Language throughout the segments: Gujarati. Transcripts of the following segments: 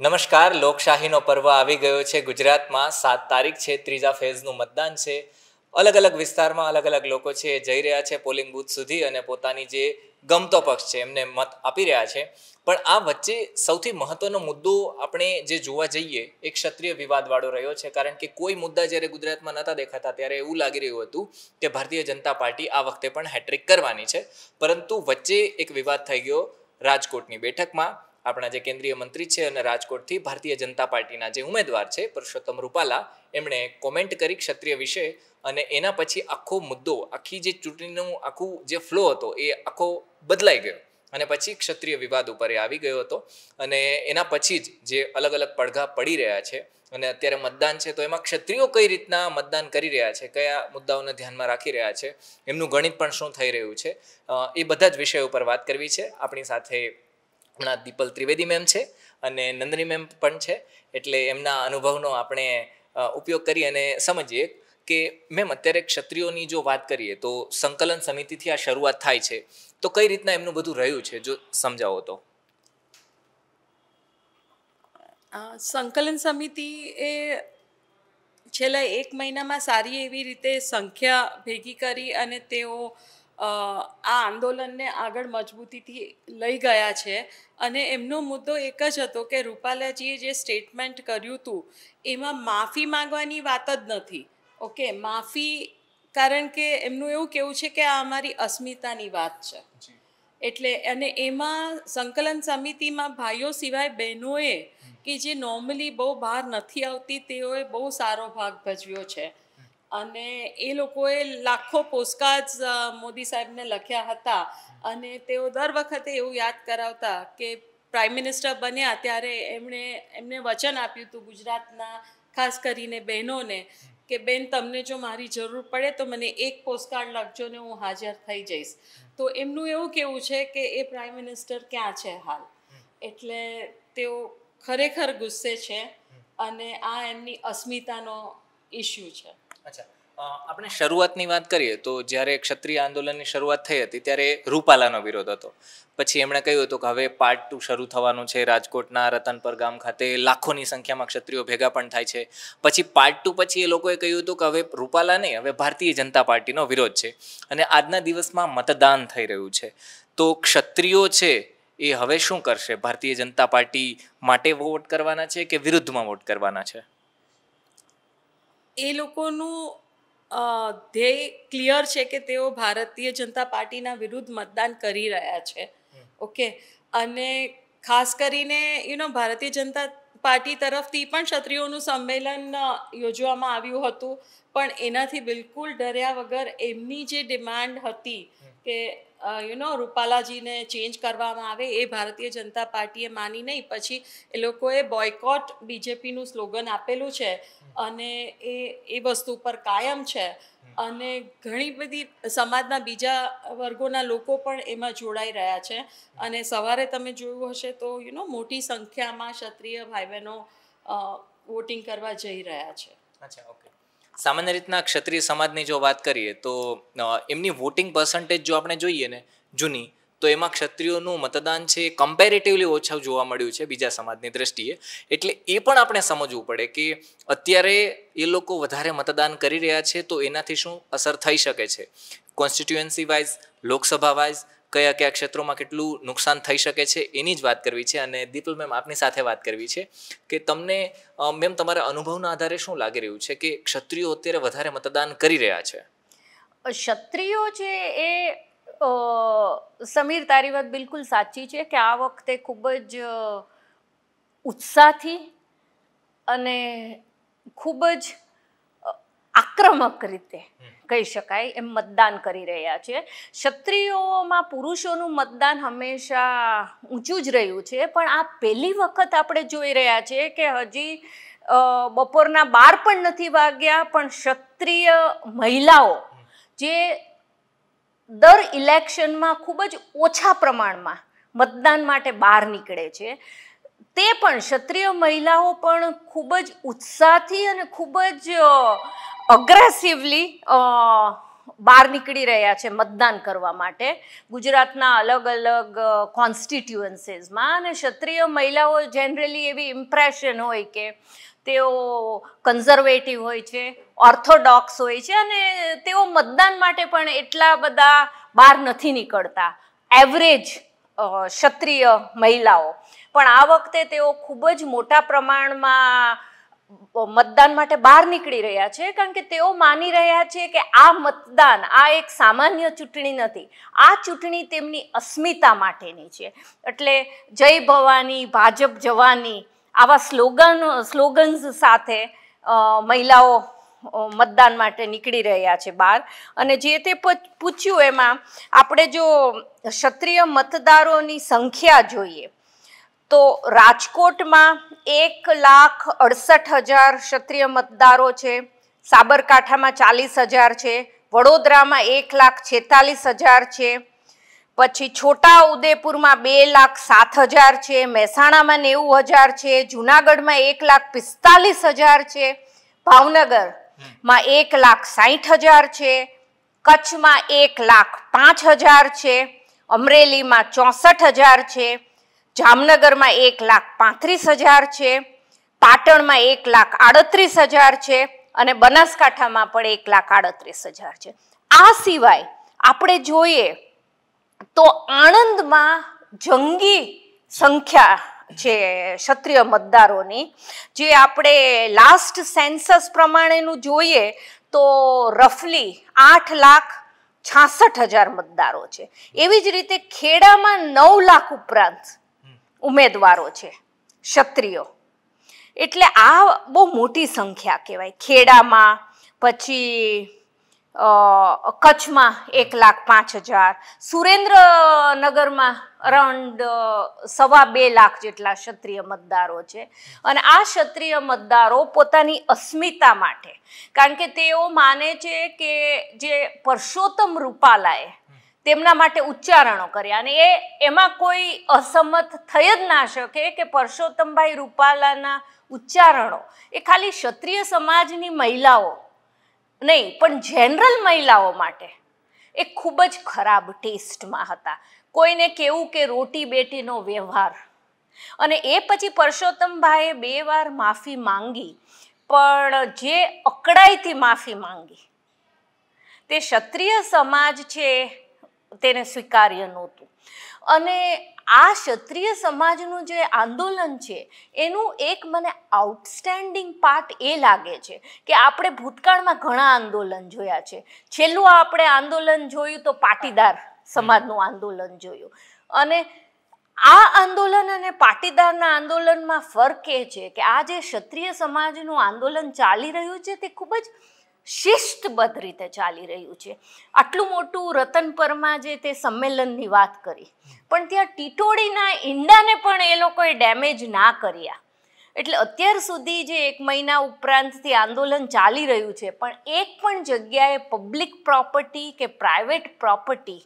નમસ્કાર, લોકશાહીનો પર્વ આવી ગયો છે ગુજરાતમાં. સાત તારીખ છે, ત્રીજા ફેઝનું મતદાન છે. અલગ અલગ વિસ્તારમાં અલગ અલગ લોકો છે, જઈ રહ્યા છે પોલિંગ બૂથ સુધી અને પોતાની જે ગમતો પક્ષ છે, એમને મત આપી રહ્યા છે. પણ આ વચ્ચે સૌથી મહત્વનો મુદ્દો આપણે જે જોવા જઈએ, એક ક્ષત્રિય વિવાદવાળો રહ્યો છે. કારણ કે કોઈ મુદ્દા જ્યારે ગુજરાતમાં નહોતા દેખાતા, ત્યારે એવું લાગી રહ્યું હતું કે ભારતીય જનતા પાર્ટી આ વખતે પણ હેટ્રિક કરવાની છે. પરંતુ વચ્ચે એક વિવાદ થઈ ગયો રાજકોટની બેઠકમાં. આપણા જે કેન્દ્રીય મંત્રી છે અને રાજકોટથી ભારતીય જનતા પાર્ટીના જે ઉમેદવાર છે, પુરુષોત્તમ રૂપાલા, એમણે કોમેન્ટ કરી ક્ષત્રિય વિશે અને એના પછી આખો મુદ્દો, આખી જે ચૂંટણીનું આખું જે ફ્લો હતો એ આખો બદલાઈ ગયો. અને પછી ક્ષત્રિય વિવાદ ઉપર એ આવી ગયો હતો અને એના પછી જ જે અલગ અલગ પડઘા પડી રહ્યા છે અને અત્યારે મતદાન છે, તો એમાં ક્ષત્રિયો કઈ રીતના મતદાન કરી રહ્યા છે, કયા મુદ્દાઓને ધ્યાનમાં રાખી રહ્યા છે, એમનું ગણિત પણ શું થઈ રહ્યું છે એ બધા જ વિષયો ઉપર વાત કરવી છે. આપણી સાથે હમણાં દીપલ ત્રિવેદી મેમ છે અને નંદની મેમ પણ છે. એટલે એમના અનુભવનો આપણે ઉપયોગ કરી અને સમજીએ કે મેમ અત્યારે ક્ષત્રિયોની જો વાત કરીએ તો સંકલન સમિતિથી આ શરૂઆત થાય છે. તો કઈ રીતના એમનું બધું રહ્યું છે, જો સમજાવો તો? સંકલન સમિતિ એ છેલ્લા એક મહિનામાં સારી એવી રીતે સંખ્યા ભેગી કરી અને તેઓ આ આંદોલનને આગળ મજબૂતીથી લઈ ગયા છે. અને એમનો મુદ્દો એક જ હતો કે રૂપાલાજીએ જે સ્ટેટમેન્ટ કર્યું હતું એમાં માફી માંગવાની વાત જ નથી. ઓકે માફી કારણ કે એમનું એવું કેવું છે કે આ અમારી અસ્મિતાની વાત છે. એટલે અને એમાં સંકલન સમિતિમાં ભાઈઓ સિવાય બહેનોએ કે જે નોર્મલી બહુ બહાર નથી આવતી તેઓએ બહુ સારો ભાગ ભજવ્યો છે. અને એ લોકોએ લાખો પોસ્ટકાર્ડ્સ મોદી સાહેબને લખ્યા હતા. અને તેઓ દર વખતે એવું યાદ કરાવતા કે પ્રાઇમ મિનિસ્ટર બન્યા ત્યારે એમણે, એમને વચન આપ્યું હતું ગુજરાતના ખાસ કરીને બહેનોને કે બેન તમને જો મારી જરૂર પડે તો મને એક પોસ્ટકાર્ડ લખજો ને હું હાજર થઈ જઈશ. તો એમનું એવું કેવું છે કે એ પ્રાઇમ મિનિસ્ટર ક્યાં છે હાલ? એટલે તેઓ ખરેખર ગુસ્સે છે અને આ એમની અસ્મિતાનો ઇસ્યુ છે. અચ્છા. આપણે શરૂઆતની વાત કરીએ તો જ્યારે ક્ષત્રિય આંદોલનની શરૂઆત થઈ હતી ત્યારે રૂપાલાનો વિરોધ હતો. પછી એમણે કહ્યું હતું કે હવે પાર્ટ ટુ શરૂ થવાનું છે. રાજકોટના રતનપર ગામ ખાતે લાખોની સંખ્યામાં ક્ષત્રિયો ભેગા પણ થાય છે. પછી પાર્ટ ટુ પછી એ લોકોએ કહ્યું હતું કે હવે રૂપાલા નહીં, હવે ભારતીય જનતા પાર્ટીનો વિરોધ છે. અને આજના દિવસમાં મતદાન થઈ રહ્યું છે. તો ક્ષત્રિયો છે એ હવે શું કરશે? ભારતીય જનતા પાર્ટી માટે વોટ કરવાના છે કે વિરુદ્ધમાં વોટ કરવાના છે? એ લોકોનું ધ્યેય ક્લિયર છે કે તેઓ ભારતીય જનતા પાર્ટીના વિરુદ્ધ મતદાન કરી રહ્યા છે. ઓકે? અને ખાસ કરીને you know Bharatiya Janata party તરફથી પણ ક્ષત્રિયોનું સંમેલન યોજવામાં આવ્યું હતું. પણ એનાથી બિલકુલ ડર્યા વગર એમની જે ડિમાન્ડ હતી કે યુ નો રૂપાલાજીને ચેન્જ કરવામાં આવે એ ભારતીય જનતા પાર્ટીએ માની નહીં. પછી એ લોકોએ બોયકોટ બીજેપીનું સ્લોગન આપેલું છે અને એ એ વસ્તુ પર કાયમ છે. અને ઘણી બધી સમાજના બીજા વર્ગોના લોકો પણ એમાં જોડાઈ રહ્યા છે. અને સવારે તમે જોયું હશે તો યુ નો મોટી સંખ્યામાં ક્ષત્રિય ભાઈ બહેનો વોટિંગ કરવા જઈ રહ્યા છે. અચ્છા ઓકે સામાન્ય રીતના ક્ષત્રિય સમાજની જો વાત કરીએ તો એમની વોટિંગ પર્સન્ટેજ જો આપણે જોઈએ ને, જૂની, તો એમાં ક્ષત્રિયોનું મતદાન છે કમ્પેરેટિવલી ઓછું જોવા મળ્યું છે બીજા સમાજની દ્રષ્ટિએ. એટલે એ પણ આપણે સમજવું પડે કે અત્યારે એ લોકો વધારે મતદાન કરી રહ્યા છે તો એનાથી શું અસર થઈ શકે છે? કોન્સ્ટિટ્યુઅન્સી વાઇઝ લોકસભા વાઇઝ કયા કયા ક્ષેત્રોમાં કેટલું નુકસાન થઈ શકે છે એની જ વાત કરવી છે અને દીપલ મેમ આપની સાથે વાત કરવી છે કે તમને મેમ તમારા અનુભવના આધારે શું લાગી રહ્યું છે કે ક્ષત્રિયો અત્યારે વધારે મતદાન કરી રહ્યા છે? ક્ષત્રિયો છે એ સમીર તારી વાત બિલકુલ સાચી છે કે આ વખતે ખૂબ જ ઉત્સાહથી અને ખૂબ જ આક્રમક રીતે કહી શકાય એમ મતદાન કરી રહ્યા છે. ક્ષત્રિયોમાં પુરુષોનું મતદાન હંમેશા ઊંચું જ રહ્યું છે. પણ આ પહેલી વખત આપણે જોઈ રહ્યા છીએ કે હજી બપોરના બાર પણ નથી વાગ્યા, પણ ક્ષત્રિય મહિલાઓ જે દર ઇલેક્શનમાં ખૂબ જ ઓછા પ્રમાણમાં મતદાન માટે બહાર નીકળે છે. તે પણ ક્ષત્રિય મહિલાઓ પણ ખૂબ જ ઉત્સાહથી અને ખૂબ જ અગ્રેસિવલી બહાર નીકળી રહ્યા છે મતદાન કરવા માટે. ગુજરાતના અલગ અલગ કોન્સ્ટિટ્યુઅન્સીસમાં અને ક્ષત્રિય મહિલાઓ જનરલી એવી ઇમ્પ્રેશન હોય કે તેઓ કન્ઝર્વેટિવ હોય છે ઓર્થોડોક્સ હોય છે અને તેઓ મતદાન માટે પણ એટલા બધા બહાર નથી નીકળતા. એવરેજ ક્ષત્રિય મહિલાઓ. પણ આ વખતે તેઓ ખૂબ જ મોટા પ્રમાણમાં મતદાન માટે બહાર નીકળી રહ્યા છે કારણ કે તેઓ માની રહ્યા છે કે આ મતદાન આ એક સામાન્ય ચૂંટણી નથી. આ ચૂંટણી તેમની અસ્મિતા માટેની છે. એટલે જય ભવાની, ભાજપ જવાની આવા સ્લોગન, સ્લોગન્સ સાથે મહિલાઓ મતદાન માટે નીકળી રહ્યા છે બહાર. અને જે તે પૂછ્યું એમાં, આપણે જો ક્ષત્રિય મતદારોની સંખ્યા જોઈએ તો રાજકોટમાં એક લાખ અડસઠ હજાર ક્ષત્રિય મતદારો છે, સાબરકાંઠામાં ચાલીસ હજાર છે, વડોદરામાં એક લાખ છેતાલીસ હજાર છે, પછી છોટા ઉદેપુરમાં બે લાખ સાત હજાર છે, મહેસાણામાં નેવું હજાર છે, જુનાગઢમાં એક લાખ પિસ્તાલીસ હજાર છે, ભાવનગરમાં એક લાખ સાહીઠ હજાર છે, કચ્છમાં એક લાખ પાંચ હજાર છે, અમરેલીમાં ચોસઠ હજાર છે જામનગરમાં એક લાખ પાંત્રીસ હજાર છે, પાટણમાં એક લાખ આડત્રીસ હજાર છે અને બનાસકાંઠામાં પણ એક લાખ આડત્રીસ હજાર છે. આ સિવાય આપણે જોઈએ તો આણંદમાં જંગી સંખ્યા છે ક્ષત્રિય મતદારોની, જે આપણે લાસ્ટ સેન્સસ પ્રમાણેનું જોઈએ તો રફલી આઠ લાખ છાસઠ હજાર મતદારો છે. એવી જ રીતે ખેડામાં નવ લાખ ઉપરાંત ઉમેદવારો છે, ક્ષત્રિયો. એટલે આ બહુ મોટી સંખ્યા કહેવાય. ખેડામાં પછી કચ્છમાં એક લાખ પાંચ હજાર, સુરેન્દ્રનગરમાં અરાઉન્ડ સવા બે લાખ જેટલા ક્ષત્રિય મતદારો છે. અને આ ક્ષત્રિય મતદારો પોતાની અસ્મિતા માટે, કારણ કે તેઓ માને છે કે જે પરસોત્તમ રૂપાલાએ તેમના માટે ઉચ્ચારણો કર્યા અને એ એમાં કોઈ અસંમત થઈ જ ના શકે કે પરસોત્તમભાઈ રૂપાલાના ઉચ્ચારણો એ ખાલી ક્ષત્રિય સમાજની મહિલાઓ નહીં, પણ જનરલ મહિલાઓ માટે એ ખૂબ જ ખરાબ ટેસ્ટમાં હતા. કોઈને કેવું કે રોટી બેટીનો વ્યવહાર. અને એ પછી પરસોત્તમભાઈએ બે વાર માફી માંગી, પણ જે અકડાઈથી માફી માંગી, તે ક્ષત્રિય સમાજ છે તેને સ્વીકાર્ય નહોતું. અને આ ક્ષત્રિય સમાજનું જે આંદોલન છે, એનું એક મને આઉટસ્ટેન્ડિંગ પાર્ટ એ લાગે છે કે આપણે ભૂતકાળમાં ઘણા આંદોલન જોયા છે. છેલ્લું આપણે આંદોલન જોયું તો પાટીદાર સમાજનું આંદોલન જોયું. અને આ આંદોલન અને પાટીદારના આંદોલનમાં ફરક એ છે કે આ જે ક્ષત્રિય સમાજનું આંદોલન ચાલી રહ્યું છે તે ખૂબ જ શિસ્તબદ્ધ રીતે ચાલી રહ્યું છે. આટલું મોટું રતનપરમાં જે તે સંમેલનની વાત કરી, પણ ત્યાં ટીટોડીના ઈંડાને પણ એ લોકોએ ડેમેજ ના કર્યા. એટલે અત્યાર સુધી જે એક મહિના ઉપરાંતથી આંદોલન ચાલી રહ્યું છે, પણ એક પણ જગ્યાએ પબ્લિક પ્રોપર્ટી કે પ્રાઇવેટ પ્રોપર્ટી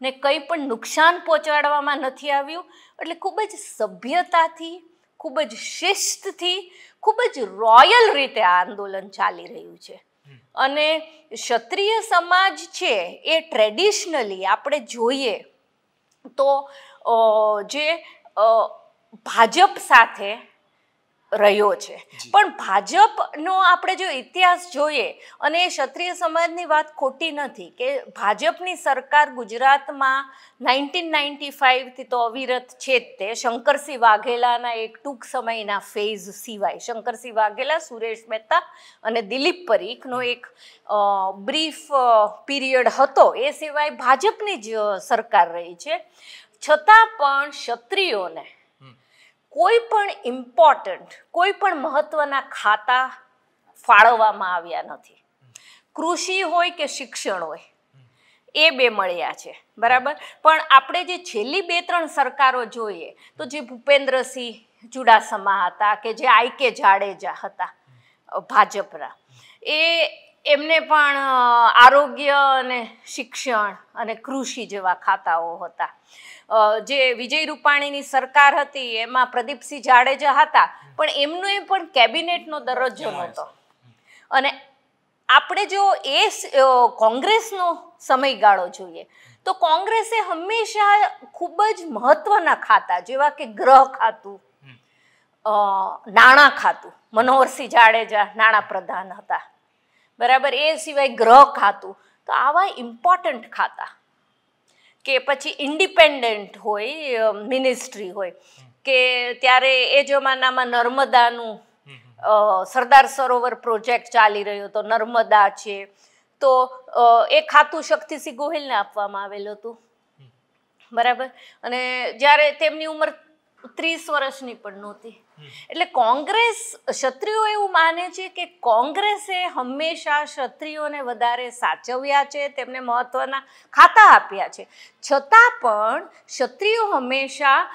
ને કંઈ પણ નુકસાન પહોંચાડવામાં નથી આવ્યું. એટલે ખૂબ જ સભ્યતાથી, ખૂબ જ શિસ્તથી, ખૂબ જ રોયલ રીતે આ આંદોલન ચાલી રહ્યું છે. અને ક્ષત્રિય સમાજ છે એ ટ્રેડિશનલી આપણે જોઈએ તો જે ભાજપ સાથે રહ્યો છે. પણ ભાજપનો આપણે જો ઇતિહાસ જોઈએ અને એ ક્ષત્રિય સમાજની વાત ખોટી નથી કે ભાજપની સરકાર ગુજરાતમાં નાઇન્ટીન નાઇન્ટી ફાઇવથી તો અવિરત છે જ તે. શંકરસિંહ વાઘેલાના એક ટૂંક સમયના ફેઝ સિવાય શંકરસિંહ વાઘેલા સુરેશ મહેતા અને દિલીપ પરીખનો એક બ્રીફ પીરિયડ હતો. એ સિવાય ભાજપની જ સરકાર રહી છે. છતાં પણ ક્ષત્રિયોને કોઈ પણ ઇમ્પોર્ટન્ટ કોઈ પણ મહત્વના ખાતા ફાળવવામાં આવ્યા નથી. કૃષિ હોય કે શિક્ષણ હોય, એ બે મળ્યા છે. બરાબર? પણ આપણે જે છેલ્લી બે ત્રણ સરકારો જોઈએ, તો જે ભૂપેન્દ્રસિંહ ચુડાસમા હતા કે જે આઈ કે જાડેજા હતા ભાજપના, એ એમને પણ આરોગ્ય અને શિક્ષણ અને કૃષિ જેવા ખાતાઓ હતા. જે વિજય રૂપાણીની સરકાર હતી એમાં પ્રદીપસિંહ જાડેજા હતા પણ એમનો એ પણ કેબિનેટનો દરજ્જો નહોતો. અને આપણે જો એ કોંગ્રેસનો સમયગાળો જોઈએ તો કોંગ્રેસે હંમેશા ખૂબ જ મહત્વના ખાતા જેવા કે ગ્રહ ખાતું નાણાં ખાતું મનોહરસિંહ જાડેજા નાણાં પ્રધાન હતા. બરાબર? એ સિવાય ગ્રહ ખાતું. તો આવા ઇમ્પોર્ટન્ટ ખાતા. કે પછી ઇન્ડિપેન્ડન્ટ હોય મિનિસ્ટ્રી હોય. કે ત્યારે એ જમાનામાં નર્મદાનું સરદાર સરોવર પ્રોજેક્ટ ચાલી રહ્યો હતો. નર્મદા છે. તો એ ખાતું શક્તિસિંહ ગોહિલને આપવામાં આવેલું હતું. બરાબર? અને જ્યારે તેમની ઉંમર ત્રીસ વર્ષની પણ નહોતી. એટલે કોંગ્રેસ ક્ષત્રિયો એવું માને છે કે કોંગ્રેસે હંમેશા ક્ષત્રિયોને વધારે સાચવ્યા છે તેમને મહત્વના ખાતા આપ્યા છે. છતાં પણ ક્ષત્રિયો હંમેશા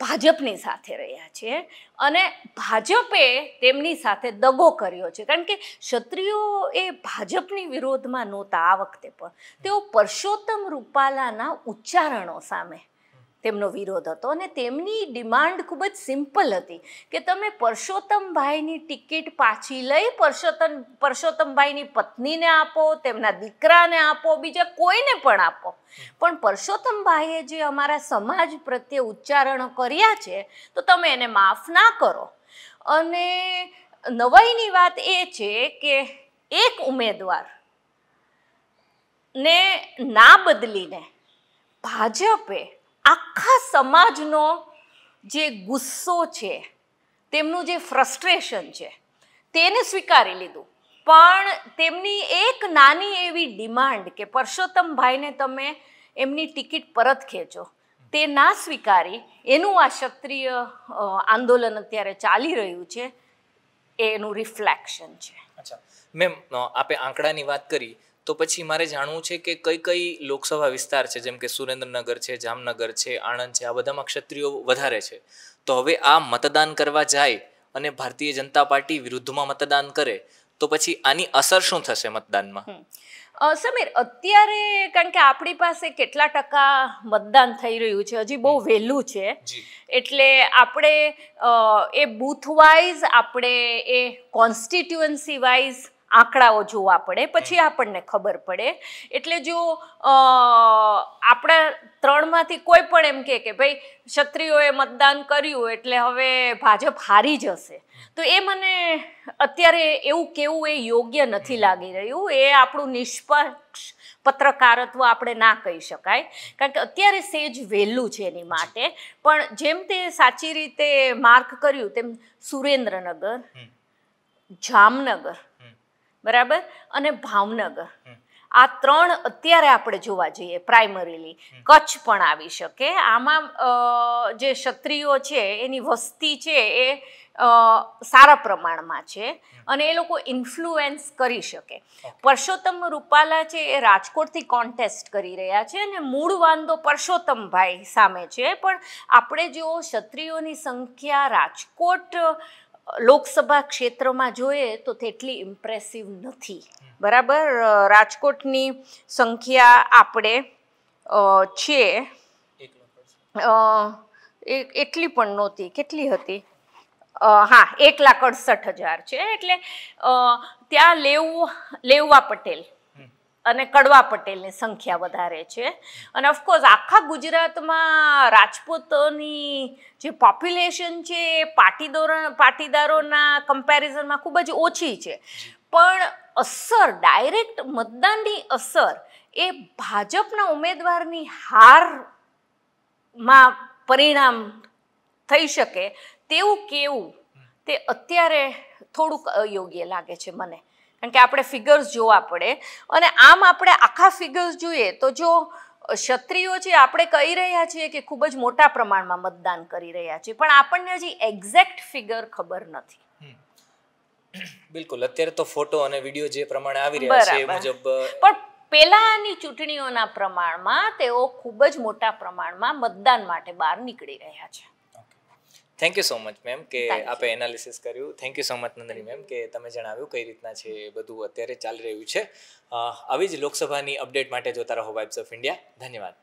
ભાજપની સાથે રહ્યા છે અને ભાજપે તેમની સાથે દગો કર્યો છે. કારણ કે ક્ષત્રિયો એ ભાજપની વિરોધમાં નહોતા આ વખતે પણ. તેઓ પરસોત્તમ રૂપાલાના ઉચ્ચારણો સામે તેમનો વિરોધ હતો અને તેમની ડિમાન્ડ ખૂબ જ સિમ્પલ હતી કે તમે પરસોત્તમભાઈની ટિકિટ પાછી લઈ પરસોત્તમ પરસોત્તમભાઈની પત્નીને આપો, તેમના દીકરાને આપો, બીજા કોઈને પણ આપો. પણ પરસોત્તમભાઈએ જે અમારા સમાજ પ્રત્યે ઉચ્ચારણો કર્યા છે, તો તમે એને માફ ના કરો. અને નવાઈની વાત એ છે કે એક ઉમેદવાર ને ના બદલીને ભાજપે આખા સમાજનો જે ગુસ્સો છે, તેમનું જે ફ્રસ્ટ્રેશન છે, તેને સ્વીકારી લીધું. પણ તેમની એક નાની એવી ડિમાન્ડ કે પરસોત્તમભાઈને તમે એમની ટિકિટ પરત ખેંચો, તે ના સ્વીકારી, એનું આ ક્ષત્રિય આંદોલન અત્યારે ચાલી રહ્યું છે એનું રિફ્લેક્શન છે. અચ્છા. મેમ આપે આંકડાની વાત કરી તો પછી મારે જાણવું છે કે કઈ કઈ લોકસભા વિસ્તાર છે? જેમ કે સુરેન્દ્રનગર છે જામનગર છે આણંદ છે આ બધામાં ક્ષત્રિયો વધારે છે. તો હવે આ મતદાન કરવા જાય અને ભારતીય જનતા પાર્ટી વિરુદ્ધમાં મતદાન કરે તો પછી આની અસર શું થશે મતદાનમાં? સમીર અત્યારે કારણ કે આપણી પાસે કેટલા ટકા મતદાન થઈ રહ્યું છે? હજી બહુ વહેલું છે. એટલે આપણે એ બૂથ વાઇઝ આપણે એ કોન્સ્ટિટ્યુઅન્સી વાઇઝ આંકડાઓ જોવા પડે પછી આપણને ખબર પડે. એટલે જો આપણા ત્રણમાંથી કોઈ પણ એમ કહે કે ભાઈ ક્ષત્રિયોએ મતદાન કર્યું એટલે હવે ભાજપ હારી જશે. તો એ મને અત્યારે એવું કેવું એ યોગ્ય નથી લાગી રહ્યું. એ આપણું નિષ્પક્ષ પત્રકારત્વ આપણે ના કહી શકાય. કારણ કે અત્યારે સેજ વહેલું છે એની માટે. પણ જેમ તે સાચી રીતે માર્ક કર્યું તેમ સુરેન્દ્રનગર જામનગર. બરાબર? અને ભાવનગર. આ ત્રણ અત્યારે આપણે જોવા જઈએ પ્રાઇમરીલી કચ્છ પણ આવી શકે. આમાં જે ક્ષત્રિયો છે એની વસ્તી છે એ સારા પ્રમાણમાં છે. અને એ લોકો ઇન્ફ્લુએન્સ કરી શકે. પરસોત્તમ રૂપાલા છે એ રાજકોટથી કોન્ટેસ્ટ કરી રહ્યા છે અને મૂળ વાંધો પરસોત્તમભાઈ સામે છે. પણ આપણે જો ક્ષત્રિયોની સંખ્યા રાજકોટ લોકસભા ક્ષેત્રમાં જોઈએ તો તેટલી ઇમ્પ્રેસિવ નથી. બરાબર? રાજકોટની સંખ્યા આપણે છે. એટલી પણ નહોતી. કેટલી હતી? હા, એક લાખ અડસઠ હજાર છે. એટલે ત્યાં લેવું લેવવા પટેલ. અને કડવા પટેલની સંખ્યા વધારે છે. અને ઓફકોર્સ આખા ગુજરાતમાં રાજપૂતોની જે પોપ્યુલેશન છે એ પાટીદોર, પાટીદારોના કમ્પેરિઝનમાં ખૂબ જ ઓછી છે. પણ અસર ડાયરેક્ટ મતદાનની અસર એ ભાજપના ઉમેદવારની હારમાં પરિણામ થઈ શકે તેવું કેવું તે અત્યારે થોડુંક અયોગ્ય લાગે છે મને. કારણ કે આપણે ફિગર્સ જોવા પડે. અને આમ આપણે આખા ફિગર્સ જોઈએ તો જો ક્ષત્રિયો છે આપણે કહી રહ્યા છીએ કે ખૂબ જ મોટા પ્રમાણમાં મતદાન કરી રહ્યા છે પણ આપણને હજી એક્ઝેક્ટ ફિગર ખબર નથી. બિલકુલ. અત્યારે તો ફોટો અને વીડિયો જે પ્રમાણે આવી રહ્યા છે એ મુજબ પણ પહેલાની ચૂંટણીઓના પ્રમાણમાં તેઓ ખૂબ જ મોટા પ્રમાણમાં મતદાન માટે બહાર નીકળી રહ્યા છે. Thank you so much ma'am કે આપે એનાલિસિસ કર્યું. Thank you so much Nandini ma'am કે તમે જણાવ્યું કઈ રીતના છે એ બધું અત્યારે ચાલી રહ્યું છે. આવી જ લોકસભાની અપડેટ માટે જોતા રહો વાઇબ્સ ઓફ ઇન્ડિયા ધન્યવાદ.